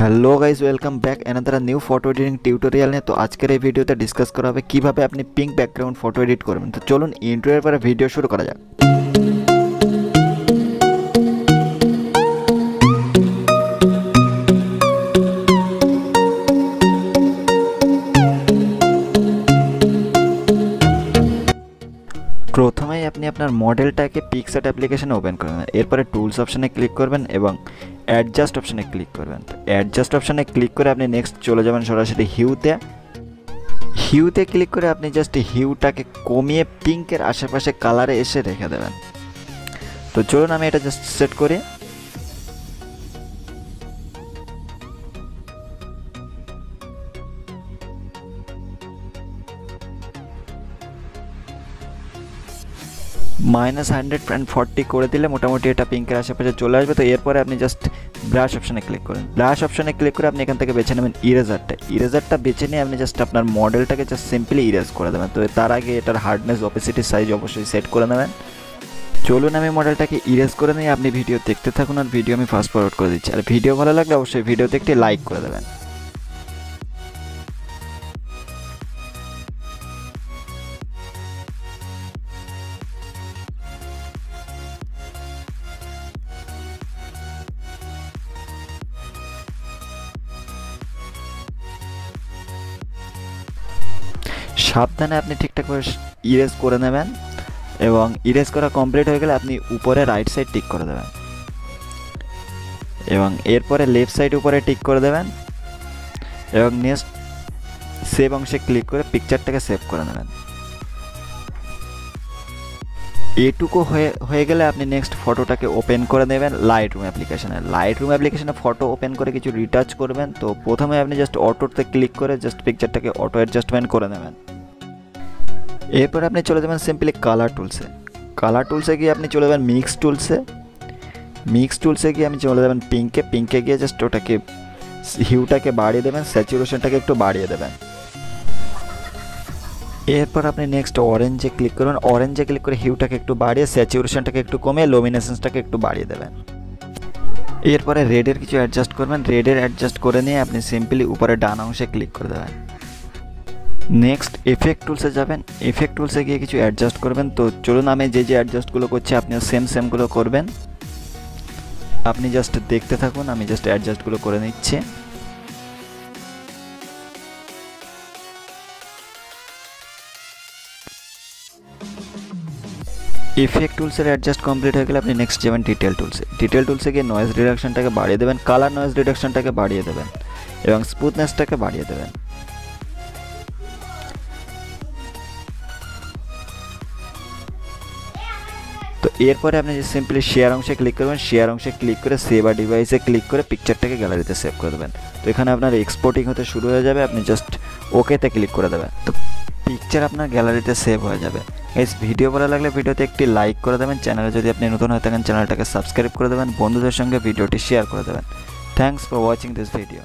Hello guys welcome back another new photo editing tutorial নিয়ে। তো আজকের এই ভিডিওতে ডিসকাস করা হবে কীভাবে আপনি পিঙ্ক ব্যাকগ্রাউন্ড ফটো এডিট করবেন। তো চলুন ইন্টারভিউর পরে ভিডিও শুরু করা যাক। প্রথমেই আপনি আপনার মডেলটাকে পিকসার্ট অ্যাপ্লিকেশনে ওপেন করবেন। এরপরে টুলস অপশানে ক্লিক করবেন এবং অ্যাডজাস্ট অপশানে ক্লিক করবেন। তো অ্যাডজাস্ট অপশানে ক্লিক করে আপনি নেক্সট চলে যাবেন সরাসরি হিউতে হিউতে ক্লিক করে আপনি জাস্ট হিউটাকে কমিয়ে পিঙ্কের আশেপাশে কালারে এসে রেখে দেবেন। তো চলুন আমি এটা জাস্ট সেট করি। মাইনাস হান্ড্রেড অ্যান্ড ফর্টি করে দিলে মোটামুটি এটা পিঙ্কের আশেপাশে চলে আসবে। তো এরপরে আপনি জাস্ট ব্রাশ অপশানে ক্লিক করেন। ব্রাশ অপশানে ক্লিক করে আপনি এখান থেকে বেছে নেবেন ইরেজারটা ইরেজারটা বেছে নিয়ে আপনি জাস্ট আপনার মডেলটাকে জাস্ট সিম্পলি ইরেজ করে দেবেন। তো তার আগে এটার হার্ডনেস অপেসিটি সাইজ অবশ্যই সেট করে নেবেন। চলুন আমি মডেলটাকে ইরেজ করে নিয়ে আপনি ভিডিও দেখতে থাকুন আর ভিডিও আমি ফাস্ট ফরওয়ার্ড করে দিচ্ছি। আর ভিডিও ভালো লাগলে অবশ্যই ভিডিওতে একটি লাইক করে দেবেন। সাবধানে আপনি ঠিকঠাক করে ইরেজ করে নেবেন এবং ইরেজ করা কমপ্লিট হয়ে গেলে আপনি উপরে রাইট সাইড টিক করে দেবেন। এবং এরপরে লেফট সাইড উপরে টিক করে দেবেন এবং নেক্সট সেভ অংশে ক্লিক করে পিকচারটাকে সেভ করে নেবেন। এটুকু হয়ে হয়ে গেলে আপনি নেক্সট ফটোটাকে ওপেন করে নেবেন লাইট রুম অ্যাপ্লিকেশানে লাইট রুম অ্যাপ্লিকেশানে ফটো ওপেন করে কিছু রিটাচ করবেন। তো প্রথমে আপনি জাস্ট অটোতে ক্লিক করে জাস্ট পিকচারটাকে অটো অ্যাডজাস্টমেন্ট করে নেবেন। এরপর আপনি চলে যাবেন সিম্পলি কালার টুলসে কালার টুলসে গিয়ে আপনি চলে যাবেন মিক্স টুলসে মিক্স টুলসে গিয়ে আপনি চলে যাবেন পিঙ্কে পিঙ্কে গিয়ে জাস্ট ওটাকে হিউটাকে বাড়িয়ে দেবেন স্যাচুরেশনটাকে একটু বাড়িয়ে দেবেন। এরপর আপনি নেক্সট অরেঞ্জে ক্লিক করবেন অরেঞ্জে ক্লিক করে হিউটাকে একটু বাড়িয়ে স্যাচুরেশনটাকে একটু কমিয়ে লোমিনেশনসটাকে একটু বাড়িয়ে দেবেন। এরপরে রেডের কিছু অ্যাডজাস্ট করবেন। রেডের অ্যাডজাস্ট করে নিয়ে আপনি সিম্পলি উপরে ডান অংশে ক্লিক করে দেবেন। নেক্সট এফেক্ট টুলসে যাবেন। এফেক্ট টুলসে গিয়ে কিছু অ্যাডজাস্ট করবেন। তো চলুন আমি যে যে অ্যাডজাস্টগুলো করছি আপনিও সেম সেমগুলো করবেন। আপনি জাস্ট দেখতে থাকুন, আমি জাস্ট অ্যাডজাস্টগুলো করে নিচ্ছি। ইফেক্ট টুলসের অ্যাডজাস্ট কমপ্লিট হয়ে গেলে আপনি নেক্সট যাবেন ডিটেল টুলসে ডিটেল টুলসে গিয়ে নয়েজ রিডাকশনটাকে বাড়িয়ে দেবেন কালার নয়েজ রিডাকশনটাকে বাড়িয়ে দেবেন এবং স্মুথনেসটাকে বাড়িয়ে দেবেন। তো এরপরে আপনি যে সিম্পলি শেয়ার অংশে ক্লিক করবেন শেয়ার অংশে ক্লিক করে সেভ আর ডিভাইসে ক্লিক করে পিকচারটাকে গ্যালারিতে সেভ করে দেবেন। তো এখানে আপনার এক্সপোর্টিং হতে শুরু হয়ে যাবে, আপনি জাস্ট ওকেতে ক্লিক করে দেবেন। তো পিকচার আপনার গ্যালারিতে সেভ হয়ে যাবে। এই ভিডিও ভালো লাগলে ভিডিওতে একটি লাইক করে দেবেন। চ্যানেলে যদি আপনি নতুন হয়ে থাকেন চ্যানেলটাকে সাবস্ক্রাইব করে দেবেন। বন্ধুদের সঙ্গে ভিডিওটি শেয়ার করে দেবেন। Thanks for watching this video